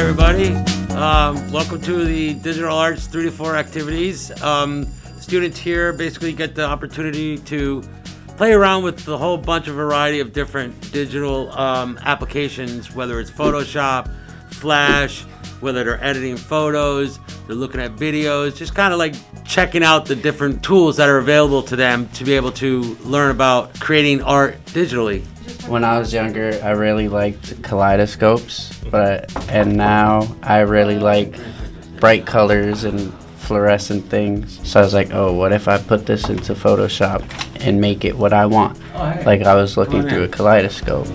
everybody. Um, welcome to the Digital Arts 3 to 4 activities. Um, students here basically get the opportunity to play around with the whole bunch of variety of different digital um, applications, whether it's Photoshop, Flash, whether they're editing photos, they're looking at videos, just kind of like checking out the different tools that are available to them to be able to learn about creating art digitally. When I was younger, I really liked kaleidoscopes, but and now I really like bright colors and fluorescent things. So I was like, oh, what if I put this into Photoshop and make it what I want? Oh, like I was looking through a kaleidoscope.